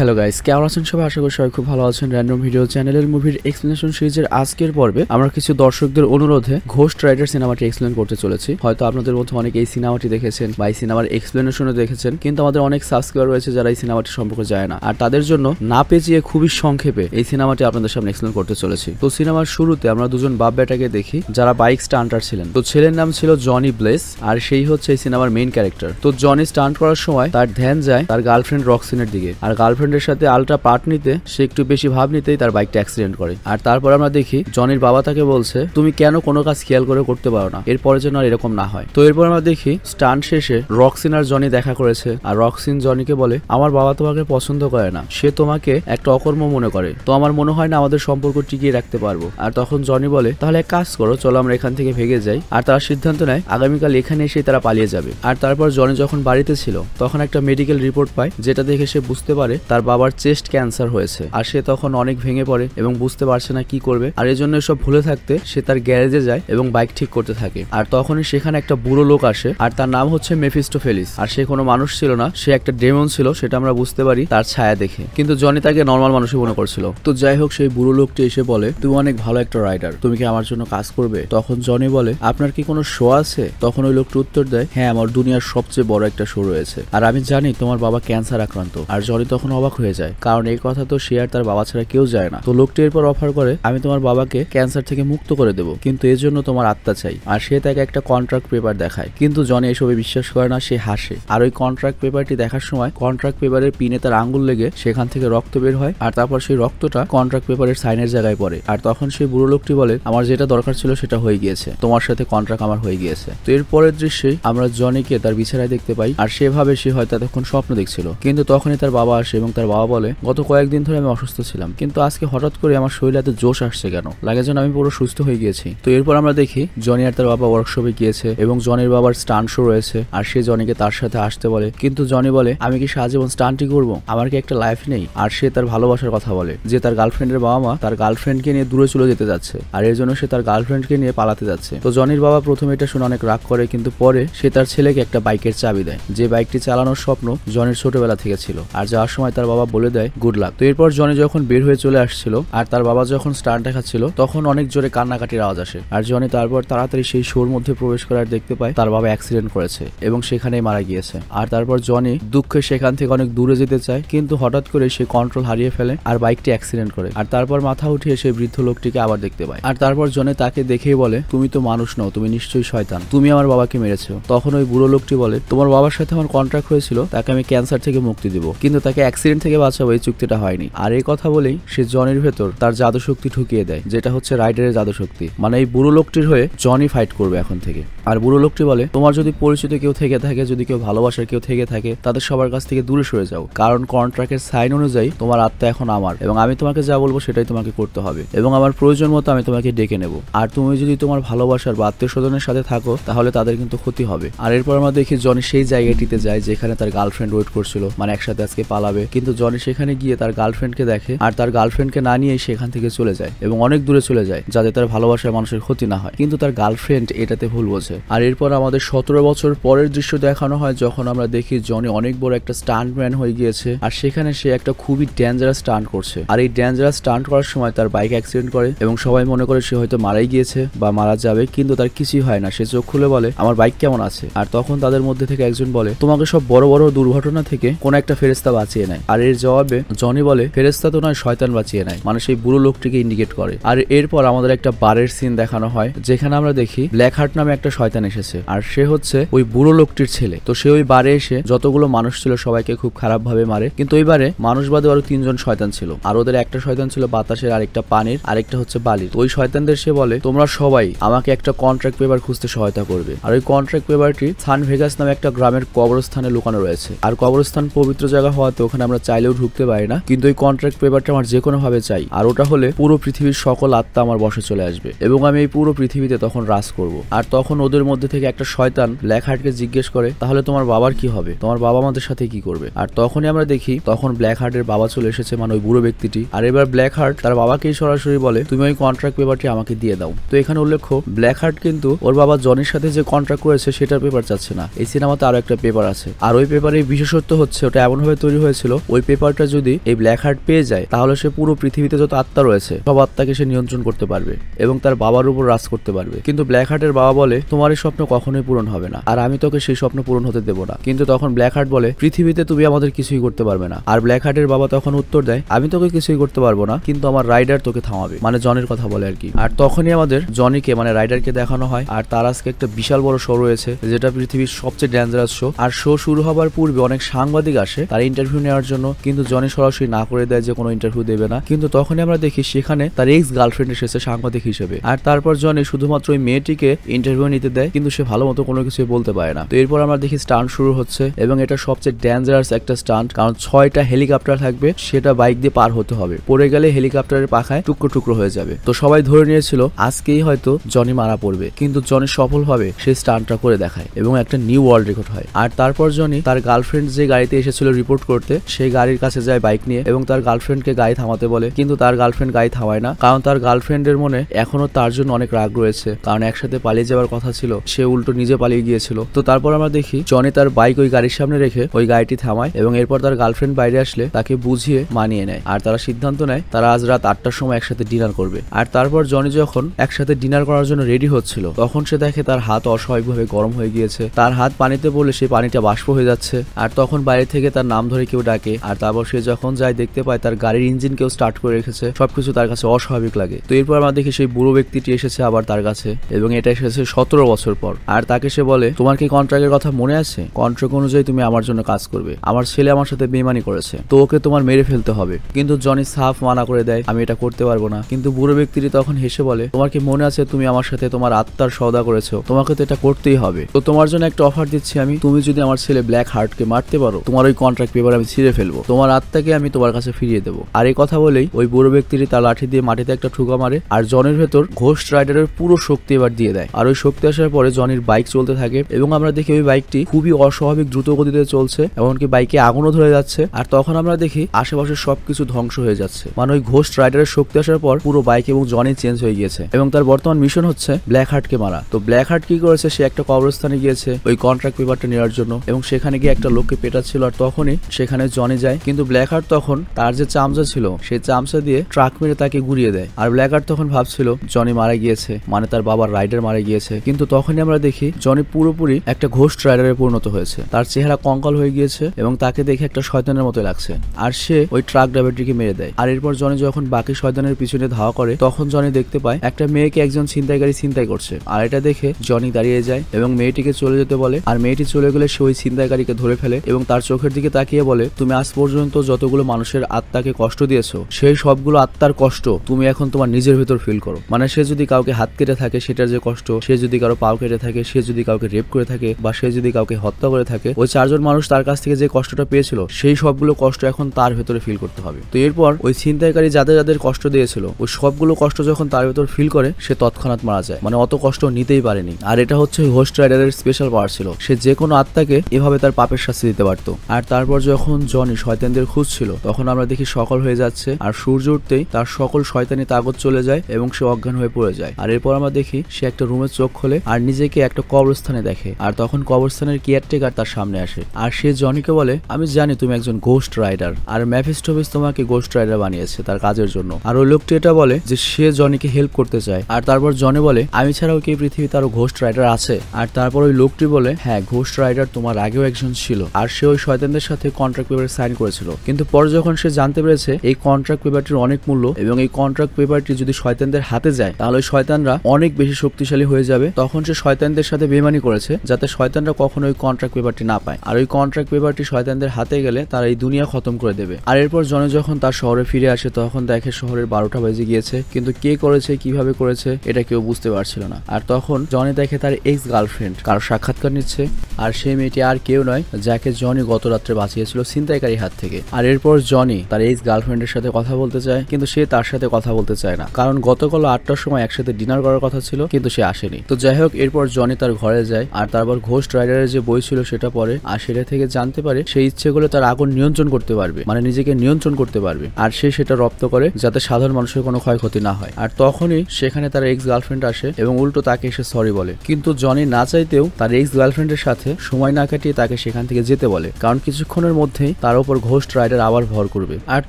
Hello guys কেমন আছেন সবাই? আশা করি সবাই খুব ভালো আছেন। র্যান্ডম ভিডিও চ্যানেলের মুভির এক্সপ্লেনেশন সিরিজের আজকের পর্বে আমরা কিছু দর্শকদের অনুরোধে ঘোস্ট রাইডার সিনেমাটি এক্সপ্লেন করতে চলেছি। হয়তো আপনাদের মধ্যে অনেকে এই সিনেমাটি দেখেছেন বা এই সিনেমার এক্সপ্লেনেশনও দেখেছেন, কিন্তু আমাদের অনেক সাবস্ক্রাইবার রয়েছে যারা এই সিনেমাটি সম্পর্কে যায় না। আর তাদের জন্য না পেঁচিয়ে খুবই সংক্ষেপে এই সিনেমাটি আপনাদের সামনে এক্সপ্লেন করতে চলেছি। তো সিনেমার শুরুতে আমরা দুজন বাপ বেটাকে দেখি, যারা বাইক স্টান্টার ছিলেন। তো ছেলের নাম ছিল জনি ব্লেস আর সেই হচ্ছে এই সিনেমার মেইন ক্যারেক্টার তো জনি স্টান্ট করার সময় তার ধ্যান যায় তার গার্লফ্রেন্ড রক্সিনের দিকে। আর গার্লফ্রেন্ডের সাথে আলট্রা পার্ট নিতে, সে একটু বেশি ভাব নিতেই তার বাইকটা অ্যাক্সিডেন্ট করে। আর তারপর আমরা দেখি, জনির বাবা তাকে বলছে, তুমি কেন কোনো কাজ খেয়াল করে করতে পারো না? এরপরে যেন আর এরকম না হয়। তো এরপর আমরা দেখি স্টান্ট শেষে রক্সিন আর জনি দেখা করেছে। আর রক্সিন জনিকে বলে, আমার বাবা তোমাকে পছন্দ করে না। সে তোমাকে একটা অকর্ম মনে করে। তো আমার মনে হয় না আমাদের সম্পর্ক টিকিয়ে রাখতে পারব। আর তখন জনি বলে, তাহলে এক কাজ করো, চলো আমরা এখান থেকে ভেগে যাই। আর তারা সিদ্ধান্ত নেয়, আগামীকাল এখানে এসে তারা পালিয়ে যাবে। আর তারপর জনি যখন বাড়িতে ছিল, তখন একটা মেডিকেল রিপোর্ট পায়, যেটা দেখে সে বুঝতে পারে তার বাবার চেস্ট ক্যান্সার হয়েছে। আর সে তখন অনেক ভেঙে পড়ে এবং বুঝতে পারছে না কি করবে। আর এই জন্য সব ভুলে থাকতে সে তার গ্যারেজে যায় এবং বাইক ঠিক করতে থাকে। আর তখনই সেখানে একটা বুড়ো লোক আসে। আর তার নাম হচ্ছে মেফিস্টো ফেলিস আর সে কোনো মানুষ ছিল না, সে একটা ডেমন ছিল, সেটা আমরা বুঝতে পারি তার ছায়া দেখে। কিন্তু জনি তাকে নর্মাল মানুষই মনে করছিল। তো যাই হোক, সেই বুড়ো লোকটি এসে বলে তুমি অনেক ভালো একটা রাইডার তুমি কি আমার জন্য কাজ করবে? তখন জনি বলে, আপনার কি কোনো শো আছে? তখন ওই লোকটি উত্তর দেয় হ্যাঁ আমার দুনিয়ার সবচেয়ে বড় একটা শো রয়েছে। আর আমি জানি তোমার বাবা ক্যান্সার আক্রান্ত। আর জনি তখন অবাক হয়ে যায়। কারণ এই কথা তো সে আর তার বাবা ছাড়া কেউ যায় না। তো লোকটি এরপর অফার করে, আমি তোমার বাবাকে ক্যান্সার থেকে মুক্ত করে দেবো। কিন্তু এর জন্য তোমার আত্মা চাই। আর সে তাকে একটা কন্ট্রাক্ট পেপার দেখায়। কিন্তু জনে এসবে বিশ্বাস করে না, সে হাসে। আর ওই কন্ট্রাক্ট পেপারটি দেখার সময় কন্ট্রাক্ট পেপারের পিনে তার আঙ্গুল লেগে সেখান থেকে রক্ত বের হয়। আর তারপর সেই রক্তটা কন্ট্রাক্ট পেপারের সাইনের জায়গায় পড়ে। আর তখন সেই বুড়ো লোকটি বলে, আমার যেটা দরকার ছিল সেটা হয়ে গিয়েছে। তোমার সাথে কন্ট্রাক্ট আমার হয়ে গিয়েছে। তো এর পরের দৃশ্যে আমরা জনিকে তার বিছানায় দেখতে পাই। আর সেভাবে সে হয়তো এতক্ষণ স্বপ্ন দেখছিল। কিন্তু তখনই তার বাবা আসে এবং তার বাবা বলে, গত কয়েকদিন ধরে আমি অসুস্থ ছিলাম, কিন্তু আজকে হঠাৎ করে আমার শরীরে এত জোশ আসছে কেন? লাগে যেন আমি পুরো সুস্থ হয়ে গিয়েছি। তো এরপর আমরা দেখি, জনি আর তার বাবা ওয়ার্কশপে গিয়েছে এবং জনির বাবার স্টান শো রয়েছে, আর সে জনিকে তার সাথে আসতে বলে। কিন্তু জনি বলে, আমি কি সারাজীবন স্টানটি করব? আমার কি একটা লাইফ নেই? আর সে তার ভালোবাসার কথা বলে, যে তার গার্লফ্রেন্ডের বাবা মা তার গার্লফ্রেন্ডকে নিয়ে দূরে চলে যেতে যাচ্ছে, আর এর জন্য সে তার গার্লফ্রেন্ডকে নিয়ে পালাতে যাচ্ছে। তো জনির বাবা প্রথমে এটা শুনে অনেক রাগ করে, কিন্তু পরে সে তার ছেলেকে একটা বাইকের চাবি দেয়। যে বাইকটি চালানোর স্বপ্ন জনির ছোটবেলা থেকে ছিল, আর যাওয়ার সময় তার বাবা বলে দেয়, গুড লাক। তো এরপর জনি যখন বের হয়ে চলে আসছিল আর তার বাবা যখন স্টার দেখাচ্ছিল, তখন অনেক জোরে কান্নাকাটির আওয়াজ আসে। আর জনি তারপর তাড়াতাড়ি সেই শোর মধ্যে প্রবেশ করার দেখতে পায়, তার বাবা অ্যাক্সিডেন্ট করেছে এবং সেখানেই মারা গিয়েছে। আর তারপর জনি দুঃখে সেখান থেকে অনেক দূরে যেতে চায়, কিন্তু হঠাৎ করে সে কন্ট্রোল হারিয়ে ফেলে আর বাইকটি অ্যাক্সিডেন্ট করে। আর তারপর মাথা উঠিয়ে সেই বৃদ্ধ লোকটিকে আবার দেখতে পায়। আর তারপর জনে তাকে দেখেই বলে, তুমি তো মানুষ নও, তুমি নিশ্চয়ই শয়তান। তুমি আমার বাবাকে মেরেছো। তখন ওই বুড়ো লোকটি বলে, তোমার বাবার সাথে আমার কন্ট্রাক্ট হয়েছিল, তাকে আমি ক্যান্সার থেকে মুক্তি দিব, কিন্তু তাকে অ্যাক্সিডেন্ট থেকে বাঁচাবো, এই চুক্তিটা হয়নি। আর এই কথা বলেই সে জনের ভেতর তার জাদু শক্তি ঢুকিয়ে দেয়, যেটা হচ্ছে রাইডারের জাদু শক্তি মানে এই বুড়ো লোকটির হয়ে জনি ফাইট করবে এখন থেকে। আর বুড়ো লোকটি বলে, তোমার যদি পরিচিত কেউ থেকে থাকে, যদি কেউ ভালোবাসার কেউ থেকে থাকে, তাদের সবার কাছ থেকে দূরে সরে যাও। কারণ কন্ট্রাক্টের সাইন অনুযায়ী তোমার আত্মা এখন আমার, এবং আমি তোমাকে যা বলব সেটাই তোমাকে করতে হবে। এবং আমার প্রয়োজন মতো আমি তোমাকে ডেকে নেব। আর তুমি যদি তোমার ভালোবাসার বা আত্মীয় স্বজনের সাথে থাকো, তাহলে তাদের কিন্তু ক্ষতি হবে। আর এরপর আমরা দেখি জনি সেই জায়গাটিতে যায় যেখানে তার গার্লফ্রেন্ড ওয়েট করছিল মানে একসাথে আজকে পালাবে। কিন্তু জনি সেখানে গিয়ে তার গার্লফ্রেন্ডকে দেখে আর তার গার্লফ্রেন্ডকে না নিয়ে সেখান থেকে চলে যায় এবং অনেক দূরে চলে যায় যাতে তার ভালোবাসার মানুষের ক্ষতি না হয়। কিন্তু তার গার্লফ্রেন্ড এটাতে ভুল বোঝে। আর এরপর আমাদের সতেরো বছর পরের দৃশ্য দেখানো হয় যখন আমরা দেখি জনি অনেক বড় একটা স্টান্ট ম্যান হয়ে গিয়েছে আর সেখানে সে একটা খুবই ডেঞ্জারাস স্টান্ট করছে। আর এই ডেঞ্জারাস স্টান্ট করার সময় তার বাইক অ্যাক্সিডেন্ট করে এবং সবাই মনে করে সে হয়তো মারাই গিয়েছে বা মারা যাবে, কিন্তু তার কিছুই হয় না। সে চোখ খুলে বলে, আমার বাইক কেমন আছে? আর তখন তাদের মধ্যে থেকে একজন বলে, তোমাকে সব বড় বড় দুর্ঘটনা থেকে কোন একটা ফেরেস্তা বাঁচিয়ে নেয়। আর এর জবাবে জনি বলে ফেরেস্তা তো নয়, শয়তান বাঁচিয়ে নেয়। মানে সেই বুড়ো লোকটিকে ইন্ডিকেট করে। আর এরপর আমাদের একটা বারের সিন দেখানো হয়, যেখানে আমরা দেখি ব্ল্যাক হার্ট নামে একটা শয়তান এসেছে। আর সে হচ্ছে ওই বুড়ো লোকটির ছেলে। তো সে ওই বারে এসে যতগুলো মানুষ ছিল সবাইকে খুব খারাপ ভাবে মারে। কিন্তু ওই বারে মানুষ বাদে আরও তিনজন শয়তান ছিল। আর ওদের একটা শয়তান ছিল বাতাসের আরেকটা পানির, আরেকটা হচ্ছে বালির ওই শয়তানদের সে বলে, তোমরা সবাই আমাকে একটা কন্ট্রাক্ট পেপার খুঁজতে সহায়তা করবে। আর ওই কন্ট্রাক্ট পেপারটি সান ভেগাস নামে একটা গ্রামের কবরস্থানে লুকানো রয়েছে। আর কবরস্থান পবিত্র জায়গা হওয়াতে ওখানে আমরা চাইলেও ঢুকতে পারি না। কিন্তু ওই কন্ট্রাক্ট পেপারটা আমার যে কোনো ভাবে চাই। আর ওটা হলে পুরো পৃথিবীর সকল আত্মা আমার বসে চলে আসবে। এবং আমি এই পুরো পৃথিবীতে তখন রাজ করব। আর তখন ওদের মধ্যে থেকে একটা শয়তান ব্ল্যাক হার্টকে জিজ্ঞেস করে, তাহলে তোমার বাবার কি হবে? তোমার বাবা আমাদের সাথে কি করবে? আর তখনই আমরা দেখি, তখন ব্ল্যাক হার্টের বাবা চলে এসেছে মানে ওই বুড়ো ব্যক্তিটি। আর এবার ব্ল্যাক হার্ট তার বাবাকেই সরাসরি বলে, তুমি ওই কন্ট্রাক্ট পেপারটি আমাকে দিয়ে দাও। তো এখানে উল্লেখ্য ব্ল্যাক হার্ট কিন্তু ওর বাবা জনের সাথে যে কন্ট্রাক্ট করেছে সেটার পেপার চাচ্ছে না। এই সিনেমাতে আরও একটা পেপার আছে। আর ওই পেপারের বিশেষত্ব হচ্ছে, ওটা এমন ভাবে তৈরি হয়েছিল ওই পেপারটা যদি এই ব্ল্যাক হার্ট পেয়ে যায়, তাহলে সে পুরো পৃথিবীতে যত আত্মা রয়েছে, সব আত্মাকে সে নিয়ন্ত্রণ করতে পারবে এবং তার বাবার উপর রাজ করতে পারবে। কিন্তু ব্ল্যাক হার্টের বাবা বলে, তোমার এই স্বপ্ন কখনোই পূরণ হবে না আর আমি তোকে সেই স্বপ্ন পূরণ হতে দেবো না। কিন্তু তখন ব্ল্যাক হার্ট বলে, পৃথিবীতে তুমি আমাদের কিছুই করতে পারবে না। আর ব্ল্যাক হার্টের বাবা তখন উত্তর দেয়, আমি তোকে কিছুই করতে পারব না, কিন্তু আমার রাইডার তোকে থামাবে। মানে জনের কথা বলে আর কি। আর তখনই আমাদের জনিকে মানে রাইডারকে দেখানো হয়। আর তার আজকে একটা বিশাল বড় শো রয়েছে, যেটা পৃথিবীর সবচেয়ে ডেঞ্জারাস শো আর শো শুরু হবার পূর্বে অনেক সাংবাদিক আসে, তার ইন্টারভিউ নেওয়ার জন্য, কিন্তু জনি সরাসরি না করে দেয় যে কোনো ইন্টারভিউ দেবে না। কিন্তু তখনই আমরা দেখি সেখানে তার এক্স গার্লফ্রেন্ড এসেছে সাংবাদিক হিসেবে। আর তারপর জনি শুধুমাত্র ওই মেয়েটিকে ইন্টারভিউ নিতে দেয়, কিন্তু সে ভালো মতো কোনো কিছু বলতে পারে না। তো এরপর আমরা দেখি স্টান্ট শুরু হচ্ছে, এবং এটা সবচেয়ে ডেঞ্জারাস একটা স্টান্ট কারণ ছয়টা হেলিকপ্টার থাকবে, সেটা বাইক দিয়ে পার হতে হবে। পড়ে গেলে হেলিকপ্টারের পাখায় টুকরো টুকরো হয়ে যাবে। তো সবাই ধরে নিয়েছিল, আজকেই হয়তো জনি মারা পড়বে। কিন্তু জনি সফলভাবে সেই স্টান্টটা করে দেখায়, এবং একটা নিউ ওয়ার্ল্ড রেকর্ড হয়। আর তারপর জনি তার গার্লফ্রেন্ড যে গাড়িতে এসেছিল রিপোর্ট করতে সেই গাড়ির কাছে যায় বাইক নিয়ে এবং তার গার্লফ্রেন্ডকে গাড়ি থামাতে বলে। কিন্তু তার গার্লফ্রেন্ড গাড়ি থামায় না, কারণ তার গার্লফ্রেন্ডের মনে এখনও তার জন্য অনেক রাগ রয়েছে, কারণ একসাথে পালিয়ে যাওয়ার কথা ছিল, সে উল্টো নিজে পালিয়ে গিয়েছিল। তো তারপর আমরা দেখি জনি তার বাইক ওই গাড়ির সামনে রেখে ওই গাড়িটি থামায় এবং এরপর তার গার্লফ্রেন্ড বাইরে আসলে তাকে বুঝিয়ে মানিয়ে নেয়। আর তারা সিদ্ধান্ত নেয়, তারা আজ রাত আটটার সময় একসাথে ডিনার করবে। আর তারপর জনি যখন একসাথে ডিনার করার জন্য রেডি হচ্ছিল, তখন সে দেখে তার হাত অস্বাভাবিকভাবে গরম হয়ে গিয়েছে। তার হাত পানিতে পড়লে সেই পানিটা বাষ্প হয়ে যাচ্ছে। আর তখন বাইরে থেকে তার নাম ধরে কেউ ডাকে আর তারপর সে যখন যায় দেখতে পায়, তার গাড়ির ইঞ্জিন কেউ স্টার্ট করে রেখেছে, সবকিছু তার কাছে অস্বাভাবিক লাগে। তো এরপর আমরা দেখি সেই বুড়ো ব্যক্তিটি এসেছে আবার তার কাছে, এবং এটা এসেছে সতেরো বছর পর। আর তাকে সে বলে, তোমার কি কন্ট্রাক্টের কথা মনে আছে? কন্ট্রাক্ট অনুযায়ী তুমি আমার জন্য কাজ করবে। আমার ছেলে আমার সাথে বেমানি করেছে। তো ওকে তোমার মেরে ফেলতে হবে। কিন্তু জনি সাফ মানা করে দেয়, আমি এটা করতে পারব না। কিন্তু বুড়ো ব্যক্তিটি তখন হেসে বলে, তোমার কি মনে আছে তুমি আমার সাথে তোমার আত্মার সৌদা করেছ? তোমাকে তো এটা করতেই হবে। তো তোমার জন্য একটা অফার দিচ্ছি আমি। তুমি যদি আমার ছেলে ব্ল্যাক হার্টকে মারতে পারো, তোমার ওই কন্ট্রাক্ট পেপার আমি ছিঁড়ে ফেলব। তোমার আত্মাকে আমি তোমার কাছে ফিরিয়ে দেবো। আর এই কথা বলেই ওই বুড়ো ব্যক্তিটি তার লাঠি দিয়ে মাটিতে একটা ঠুকা মারে আর জনের ভেতর ঘোস্ট রাইডারের পুরো শক্তি এবার দিয়ে দেয়। আর ওই শক্তি আসার পরে জনির বাইক চলতে থাকে এবং আমরা দেখি ওই বাইকটি খুবই অস্বাভাবিক দ্রুত গতিতে চলছে, এমনকি বাইকে আগুনও ধরে যাচ্ছে। আর তখন আমরা দেখি আশেপাশে সবকিছু ধ্বংস হয়ে যাচ্ছে। মানে ওই ঘোস্ট রাইডারের শক্তি আসার পর পুরো বাইক এবং জনি চেঞ্জ হয়ে গিয়েছে। এবং তার বর্তমান মিশন হচ্ছে ব্ল্যাক হার্টকে মারা। তো ব্ল্যাক হার্ট কি করেছে? সে একটা কবরস্থানে গিয়েছে, ওই কন্ট্রাক্ট পেপারটা নেওয়ার জন্য। এবং সেখানে গিয়ে একটা লোককে পেটাচ্ছিল আর তখনই সেখানে জনি যায়, কিন্তু ব্ল্যাক হার্ট তখন তার যে চামচা ছিল, সেই চামচা দিয়ে ট্রাক মেরে তাকে গুড়িয়ে দেয়। আর ব্ল্যাক হার্ট তখন ভাবছিল জনি মারা গিয়েছে মানে তার বাবার রাইডার মারা গিয়েছে। কিন্তু তখনই আমরা দেখি জনি পুরোপুরি একটা ঘোস্ট রাইডারে পরিণত হয়েছে। তার চেহারা কঙ্কাল হয়ে গিয়েছে এবং তাকে দেখে একটা শয়তানের মতো লাগছে। আর সে ওই ট্রাক ড্রাইভারটিকে মেরে দেয়। আর এরপর জনি যখন বাকি শয়তানের পিছনে ধাওয়া করে, তখন জনি দেখতে পায়, একটা মেয়েকে একজন ছিনতাইকারী ছিনতাই করছে। আর এটা দেখে জনি দাঁড়িয়ে যায় এবং মেয়েটিকে চলে যেতে বলে। আর মেয়েটি চলে গেলে সে ওই ছিনতাইকারীকে ধরে ফেলে এবং তার চোখের দিকে তাকিয়ে বলে, তুমি আজ পর্যন্ত যতগুলো মানুষের আত্মাকে কষ্ট দিয়েছ, সেই সবগুলো আত্মার কষ্ট তুমি এখন তোমার নিজের ভেতর ফিল করো। মানে সে যদি কাউকে হাত কেটে থাকে, সেটার যে কষ্ট, সে যদি কারও পাও কেটে থাকে, সে যদি কাউকে রেপ করে থাকে বা সে যদি কাউকে হত্যা করে থাকে, ওই চারজন মানুষ তার কাছ থেকে যে কষ্টটা পেয়েছিল, সেই সবগুলো কষ্ট এখন তার ভেতরে ফিল করতে হবে। তো এরপর ওই ছিনতাইকারী যাদের যাদের কষ্ট দিয়েছিল, ওই সবগুলো কষ্ট যখন তার ভেতর ফিল করে, সে তৎক্ষণাৎ মারা যায়। মানে অত কষ্ট নিতেই পারেনি। আর এটা হচ্ছে হোস্ট রাইডারের স্পেশাল পাওয়ার ছিল। সে যে কোনো আত্মাকে এভাবে তার পাপের শাস্তি দিতে পারতো। আর তারপর যখন জনি শয়তানদের খুঁজছিল তখন আমরা দেখি সকল হয়ে যাচ্ছে, আর সূর্য উঠতেই তার সকল শয়তানি তাগত চলে যায় এবং সে অজ্ঞান হয়ে পড়ে যায়। আর এরপর আমরা দেখি সে একটা রুমের চোখ খোলে আর নিজেকে একটা কবরস্থানে দেখে, আর তখন কবরস্থানের কেয়ারটেকার তার সামনে আসে। আর সে জনিকে বলে, আমি জানি তুমি একজন গোস্ট রাইডার আর ম্যাফিস্টোভিস তোমাকে গোস্ট রাইডার বানিয়েছে তার কাজের জন্য। আর ওই লোকটি এটা বলে যে, সে জনিকে হেল্প করতে চায়। আর তারপর জনি বলে, আমি ছাড়াও কি পৃথিবীতে আরও ঘোস্ট রাইডার আছে। আর তারপর ওই লোকটি বলে হ্যাঁ ঘোস্ট রাইডার তোমার আগেও একজন ছিল। আর সে ওই শয়তানদের সাথে কন্ট্রাক্ট পেপার সাইন করেছিল। কিন্তু পরে যখন সে জানতে পেরেছে, এই কন্ট্রাক্ট পেপারটির অনেক মূল্য এবং এই কন্ট্রাক্ট পেপারটি যদি শয়তানদের হাতে যায়, তাহলে ওই শয়তানরা অনেক বেশি শক্তিশালী হয়ে যাবে। তখন সে শয়তানদের সাথে বেমানি করেছে, যাতে শয়তানরা কখনো ওই কন্ট্রাক্ট পেপারটি না পায়। আর ওই কন্ট্রাক্ট পেপারটি শয়তানদের হাতে গেলে তারা এই দুনিয়া খতম করে দেবে। আর এরপর জনে যখন তার শহরে ফিরে আসে, তখন দেখে শহরের বারোটা বেজে গিয়েছে। কিন্তু কে করেছে, কীভাবে করেছে, এটা কেউ বুঝতে পারছিল না। আর তখন জনে দেখে তার এক্স গার্লফ্রেন্ড কারও সাক্ষাৎকার নিচ্ছে। আর সেই মেয়েটি আর কেউ নয়, যাকে জনি গত রাত্রে বাঁচিয়েছিল ছিনতাইকারী হাত থেকে। আর এরপর জনি তার এক্স গার্লফ্রেন্ডের সাথে কথা বলতে চায়, কিন্তু সে তার সাথে কথা বলতে চায় না। কারণ গতকাল আটটার সময় একসাথে ডিনার করার কথা ছিল, কিন্তু সে আসেনি। তো যাই হোক, এরপর জনি তার ঘরে যায়, আর তারপর ঘোস্ট রাইডারের যে বই ছিল সেটা পড়ে, আর সেটা থেকে জানতে পারে সেই ইচ্ছে তার আগুন নিয়ন্ত্রণ করতে পারবে মানে নিজেকে নিয়ন্ত্রণ করতে পারবে। আর সে সেটা রপ্ত করে যাতে সাধারণ মানুষের কোনো ক্ষয়ক্ষতি না হয়। আর তখনই সেখানে তার এক্স গার্লফ্রেন্ড আসে এবং উল্টো তাকে এসে সরি বলে। কিন্তু জনি না চাইতেও তার এক্স গার্লফ্রেন্ডের সাথে সময় না কাটিয়ে তাকে সেখান থেকে যেতে বলে। কারণ কিছুক্ষণের মধ্যেই তার তার উপর ঘোস্ট রাইডার আবার ভর করবে। আর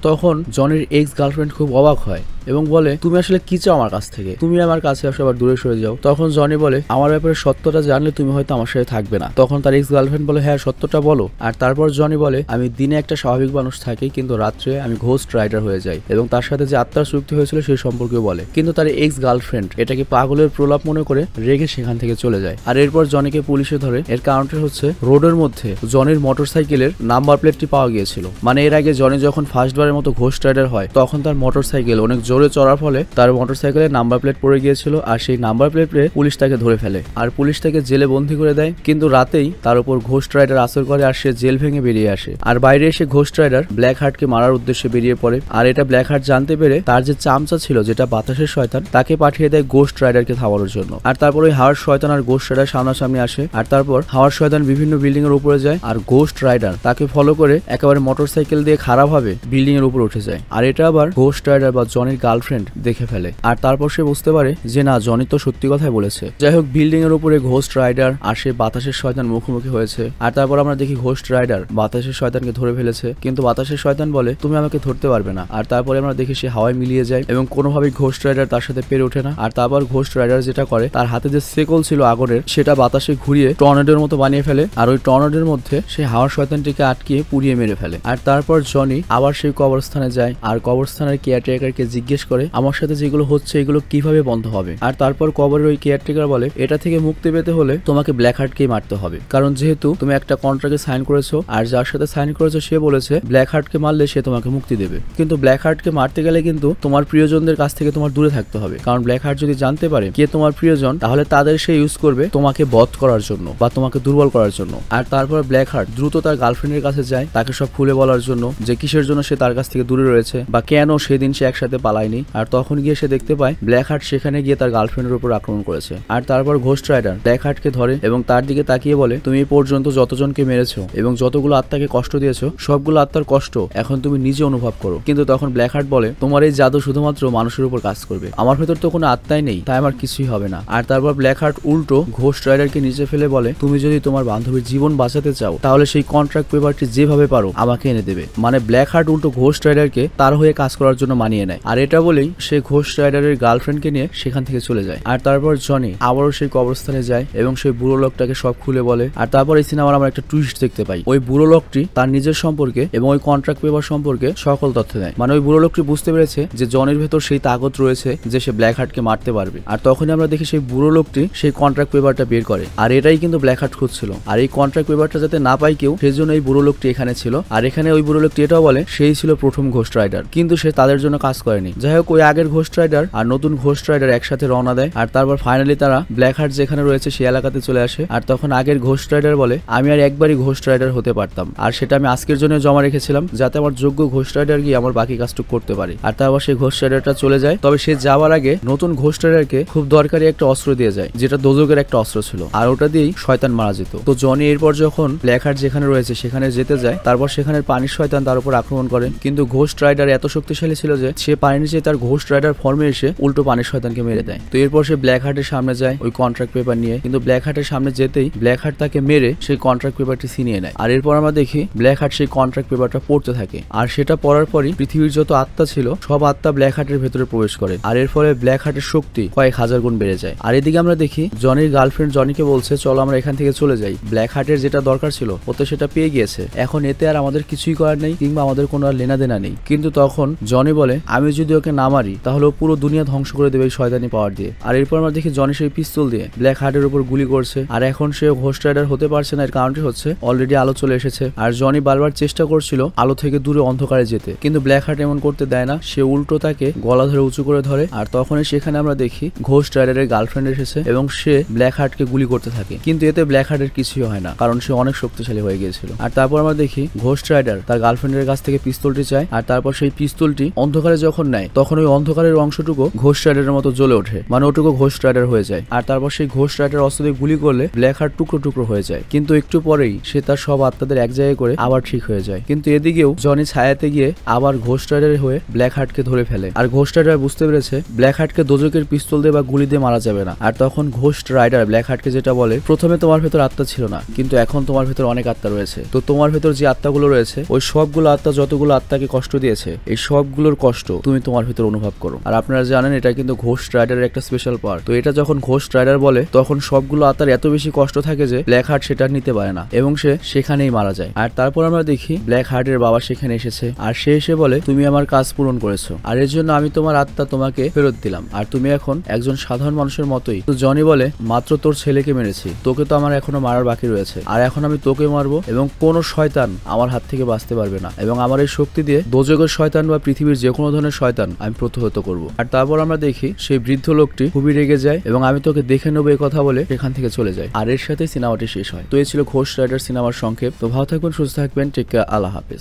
তখন জনের এক্স গার্লফ্রেন্ড খুব অবাক হয়। এবং বলে, তুমি আসলে কি চাও আমার কাছ থেকে? তুমি আমার কাছে আসো আবার দূরে সরে যাও। তখন জনি বলে, আমার ব্যাপারে সত্যটা জানলে তুমি হয়তো আমার সাথে থাকবে না। তখন তার এক্স গার্লফ্রেন্ড বলে হ্যাঁ সত্যটা বলো। আর তারপর জনি বলে, আমি দিনে একটা স্বাভাবিক মানুষ থাকি, কিন্তু রাত্রে আমি ঘোস্ট রাইডার হয়ে যাই। এবং তার সাথে যে আত্মার চুক্তি হয়েছিল, সেই সম্পর্কেও বলে। কিন্তু তার এক্স গার্লফ্রেন্ড এটাকে পাগলের প্রলাপ মনে করে রেগে সেখান থেকে চলে যায়। আর এরপর জনিকে পুলিশে ধরে, এর কারণটা হচ্ছে, রোডের মধ্যে জনির মোটরসাইকেলের নাম্বার প্লেটটি পাওয়া গিয়েছিল। মানে এর আগে জনি যখন ফার্স্ট বারের মতো ঘোস্ট রাইডার হয়, তখন তার মোটরসাইকেল অনেক জোরে চড়ার ফলে তার মোটরসাইকেলের নাম্বার প্লেট পড়ে গিয়েছিল আর সেই নাম্বার প্লেট পেয়ে পুলিশ তাকে ধরে ফেলে। আর পুলিশ তাকে জেলে বন্দি করে দেয়, কিন্তু রাতেই তার উপর ঘোস্ট রাইডার আসর করে আর সে জেল ভেঙে বেরিয়ে আসে। আর বাইরে এসে ঘোস্ট রাইডার ব্ল্যাক হার্টকে মারার উদ্দেশ্যে বেরিয়ে পড়ে। আর এটা ব্ল্যাক হার্ট জানতে পেরে তার যে চামচা ছিল, যেটা বাতাসের শয়তান, তাকে পাঠিয়ে দেয় গোস্ট রাইডারকে থামানোর জন্য। আর তারপর ওই হাওয়ার শয়তান আর গোস্ট রাইডার সামনাসামনি আসে। আর তারপর হাওয়ার শয়তান বিভিন্ন বিল্ডিং এর উপরে যায় আর গোস্ট রাইডার তাকে ফলো করে একেবারে মোটরসাইকেল দিয়ে খারাপ ভাবে বিল্ডিং এর উপর উঠে যায়। আর এটা আবার গোস্ট রাইডার বা জনির গার্লফ্রেন্ড দেখে ফেলে। আর তারপর সে বুঝতে পারে যে না, জনি তো সত্যি কথাই বলেছে। যাই হোক বিল্ডিং এর উপরে ঘোস্ট রাইডার আর সে বাতাসের শয়তান মুখোমুখি হয়েছে। আর তারপর আমরা দেখি ঘোস্ট রাইডার বাতাসের শয়তানকে ধরে ফেলেছে। কিন্তু বাতাসের শয়তান বলে, তুমি আমাকে ধরতে পারবে না। আর তারপরে আমরা দেখি সে হাওয়ায় মিলিয়ে যায় এবং কোনোভাবেই ঘোস্ট রাইডার তার সাথে পেরে ওঠে না। আর তারপর ঘোস্ট রাইডার যেটা করে, তার হাতে যে সেকল ছিল আগরের, সেটা বাতাসে ঘুরিয়ে টর্নেডোর মতো বানিয়ে ফেলে। আর ওই টর্নেডোর মধ্যে সে হাওয়ার শয়তানটিকে আটকিয়ে পুড়িয়ে মেরে ফেলে। আর তারপর জনি আবার সেই কবরস্থানে যায়। আর কবরস্থানের কেয়ারটেকারকে জিজ্ঞেস করে, আমার সাথে যেগুলো হচ্ছে এগুলো কীভাবে বন্ধ হবে? আর তারপর কবরের ওই কেয়ারটেকার বলে, এটা থেকে মুক্তি পেতে হলে তোমাকে ব্ল্যাক হার্টকেই মারতে হবে। কারণ যেহেতু তুমি একটা কন্ট্রাক্টে সাইন করেছ, আর যার সাথে সাইন করেছ সে বলেছে ব্ল্যাক হার্টকে মারলে সে তোমাকে মুক্তি দেবে। কিন্তু ব্ল্যাক হার্টকে মারতে গেলে কিন্তু তোমার প্রিয়জনদের কাছ থেকে তোমার দূরে থাকতে হবে। কারণ ব্ল্যাক হার্ট যদি জানতে পারে কে তোমার প্রিয়জন, তাহলে তাদের সে ইউজ করবে তোমাকে বধ করার জন্য বা তোমাকে দুর্বল করার জন্য। আর তারপর ব্ল্যাক হার্ট দ্রুত তার গার্লফ্রেন্ডের কাছে যায়, তাকে সব খুলে বলার জন্য যে কিসের জন্য সে তার কাছ থেকে দূরে রয়েছে বা কেন সেদিন সে একসাথে পালায়নি আর তখন গিয়ে সে দেখতে পায়, ব্ল্যাক হার্ট সেখানে গিয়ে তার গার্লফ্রেন্ডের উপর আক্রমণ করেছে। আর তারপর ঘোস্ট রাইডার ব্ল্যাক হার্টকে ধরে এবং তার দিকে তাকিয়ে বলে, তুমি এই পর্যন্ত যতজনকে মেরেছো এবং যতগুলো আত্মাকে কষ্ট দিয়েছ, সবগুলো আত্মার কষ্ট এখন তুমি নিজে অনুভব করো। কিন্তু তখন ব্ল্যাক হার্ট বলে, তোমার এই জাদু শুধুমাত্র মানুষের উপর কাজ করবে। আমার ভেতর তো কোনো আত্মাই নেই, তাই আমার কিছুই হবে না। আর তারপর ব্ল্যাক হার্ট উল্টো ঘোস্ট রাইডারকে নিচে ফেলে বলে, তুমি যদি তোমার বান্ধবীর জীবন বাঁচাতে চাও, তাহলে সেই কন্ট্রাক্ট পেপারটি যেভাবে পারো, আমাকে এনে দেবে। মানে ব্ল্যাক হার্ট উল্টো ঘোস্ট রাইডারকে তার হয়ে কাজ করার জন্য মানিয়ে নেয়। আর এটা বলেই সে ঘোস্ট রাইডারের গার্লফ্রেন্ডকে নিয়ে সেখান থেকে চলে যায়। আর তারপর জনি আবারও সেই কবরস্থানে যায় এবং সেই বুড়ো লোকটাকে সব খুলে বলে। আর তারপর এই সিনেমার আমরা একটা টুইস্ট দেখতে পাই। ওই বুড়ো লোকটি তার নিজের সম্পর্কে এবং ওই কন্ট্রাক্ট পেপার সম্পর্কে সকল তথ্য দেয়। মানে ওই বুড়ো লোকটি বুঝতে পেরেছে যে জনের ভেতর সেই তাগত রয়েছে যে সে ব্ল্যাক হার্টকে মারতে পারবে। আর তখনই আমরা দেখি সেই বুড়ো লোকটি সেই কন্ট্রাক্ট পেপারটা বের করে। আর এটাই কিন্তু ব্ল্যাক হার্ট খুঁজছিল। আর এই কন্ট্রাক্ট পেপারটা যাতে না পাই কেউ, সেই জন্য এই বুড়ো লোকটি এখানে ছিল। আর এখানে ওই বুড়ো লোকটি এটাও বলে, সেই ছিল প্রথম ঘোস্ট রাইডার। কিন্তু সে তাদের জন্য কাজ করেনি। যাই হোক, ওই আগের ঘোস্ট রাইডার আর নতুন ঘোস্ট রাইডার একসাথে রওনা দেয়। আর তারপর ফাইনালি তারা ব্ল্যাক হার্ট যেখানে রয়েছে সেই এলাকাতে চলে আসে। আর তখন আগের ঘোস্ট রাইডার বলে, আমি আর একবারই ঘোস্ট রাইডার হতে পারতাম। আর সেটা আমি আজকের জন্য জমা রেখেছিলাম, যাতে আমার যোগ্য ঘোস্ট রাইডার গিয়ে আমার বাকি কাজটুকু করতে পারে। আর তারপর সেই ঘোস্ট রাইডারটা চলে যায়। তবে সে যাওয়ার আগে নতুন ঘোস্ট রাইডারকে খুব দরকারি একটা অস্ত্র দিয়ে যায়, যেটা দোজকের একটা অস্ত্র ছিল। আর ওটা দিয়েই শয়তান মারা যেত। তো জনি এরপর যখন ব্ল্যাক হার্ট যেখানে রয়েছে সেখানে যেতে যায়, তারপর সেখানের পানির শয়তান তার উপর আক্রমণ করে কিন্তু ঘোস্ট রাইডার এত শক্তিশালী ছিল যে, সে পানির নিচে তার ঘোষ রাইডার ফর্মে এসে উল্টো পানির শয়তানকে মেরে দেয়। তো এরপর সে ব্ল্যাক হার্টের সামনে যায় ওই কন্ট্রাক্ট পেপার নিয়ে। কিন্তু ব্ল্যাক হার্টের সামনে যেতেই ব্ল্যাক হার্ট তাকে মেরে সেই কন্ট্রাক্ট পেপারটি ছিনিয়ে নেয়। আর এরপর আমরা দেখি ব্ল্যাক হার্ট সেই কন্ট্রাক্ট পেপারটা পড়তে থাকে। আর সেটা পড়ার পরই পৃথিবীর যত আত্মা ছিল, সব আত্মা ব্ল্যাক হার্টের ভেতরে প্রবেশ করে। আর এর ফলে ব্ল্যাক হার্টের শক্তি কয়েক হাজার গুণ বেড়ে যায়। আর এদিকে আমরা দেখি জনির গার্লফ্রেন্ড জনিকে বলছে, চলো আমরা এখান থেকে চলে যাই। ব্ল্যাক হার্টের যেটা দরকার ছিল, ও তো সেটা পেয়ে গিয়েছে। এখন এতে আর আমাদের কিছুই করার নেই কিংবা আমাদের কোনো আর লেনা দেনা নেই। কিন্তু তখন জনি বলে, আমি যদি ওকে না মারি, তাহলে পুরো দুনিয়া ধ্বংস করে দেবে এই শয়তানি পাওয়ার দিয়ে। আর এরপর আমরা দেখি জনি সেই পিস্তল দিয়ে ব্ল্যাক হার্টের উপর গুলি করছে। আর এখন সে হোস্ট রাইডার হতে পারছে না, এর কারণটি হচ্ছে অলরেডি আলো চলে এসেছে। আর জনি বারবার চেষ্টা করছিল আলো থেকে দূরে অন্ধকারে যেতে, কিন্তু ব্ল্যাক হার্ট এমন করতে দেয় না। সে উল্টো তাকে গলা ধরে উঁচু করে ধরে, আর তখনই সেখানে আমরা দেখি ঘোস্ট রাইডারের গার্লফ্রেন্ড এসেছে এবং সে ব্ল্যাক হার্টকে গুলি করতে থাকে। কিন্তু এতে ব্ল্যাক হার্টের কিছুই হয় না, কারণ সে অনেক শক্তিশালী হয়ে গিয়েছিল। আর তারপর আমরা দেখি ঘোস্ট রাইডার তার গার্লফ্রেন্ডের কাছ থেকে পিস্তলটি চায়, আর তারপর সেই পিস্তলটি অন্ধকারে যখন নেয় নেয় তখন ওই অন্ধকারের অংশটুকু ঘোষ রাইডারের মতো জ্বলে ওঠে। মানে ওটুকু ঘোষ রাইডার হয়ে যায়। আর তারপর সেই ঘোষ রাইডার অস্ত্র দিয়ে গুলি করলে ব্ল্যাক হার্ট টুকরো টুকরো হয়ে যায়। কিন্তু একটু পরেই সে তার সব আত্মাদের এক জায়গায় করে আবার ঠিক হয়ে যায়। কিন্তু এদিকেও জনি ছায়াতে গিয়ে আবার ঘোষ রাইডার হয়ে ব্ল্যাক হার্টকে ধরে ফেলে। আর ঘোষ রাইডার বুঝতে পেরেছে, ব্ল্যাক হার্টকে দোজকের পিস্তল দিয়ে বা গুলি দিয়ে মারা যাবে না। আর তখন ঘোষ রাইডার ব্ল্যাক হার্টকে যেটা বলে, প্রথমে তোমার ভেতর আত্মা ছিল না, কিন্তু এখন তোমার ভেতর অনেক আত্মা রয়েছে। তো তোমার ভেতর যে আত্মাগুলো রয়েছে, ওই সবগুলো আত্মা যতগুলো আত্মাকে কষ্ট দিয়েছে, এই সবগুলোর কষ্ট তুমি তোমার ভেতর অনুভব করো। আর আপনারা জানেন, এটা কিন্তু ঘোষ রাইডারের একটা স্পেশাল পার্ট তো এটা যখন ঘোষ রাইডার বলে, তখন সবগুলো আত্মার এত বেশি কষ্ট থাকে যে ব্ল্যাক হার্ট সেটা নিতে পারে না, এবং সে সেখানেই মারা যায়। আর তারপর আমরা দেখি ব্ল্যাক হার্টের বাবা সেখানে এসেছে, আর সে এসে বলে, তুমি আমার কাজ পূরণ করেছ, আর এর জন্য আমি তোমার আত্মা তোমাকে ফেরত দিলাম, আর তুমি এখন একজন সাধারণ মানুষের মতোই। তো জনি বলে, মাত্র তোর ছেলেকে মেরেছি, তোকে তো আমার এখনও মারার বাকি রয়েছে, আর এখন আমি তোকে মারবো, এবং কোন শয়তান আমার হাত থেকে বাঁচতে পারবে না, এবং আমার এই শক্তি দিয়ে দোজগের শয়তান বা পৃথিবীর যে কোনো ধরনের শয়তান আমি প্রতিহত করব। আর তারপর আমরা দেখি সেই বৃদ্ধ লোকটি খুবই রেগে যায় এবং আমি তোকে দেখে নেব এই কথা বলে এখান থেকে চলে যায়। আর এর সাথে সিনেমাটি শেষ হয়। তো এই ছিল ঘোষ রাইডার সিনেমার সংক্ষেপ। তো ভালো থাকবেন, সুস্থ থাকবেন। টেক আল্লাহ হাফিজ।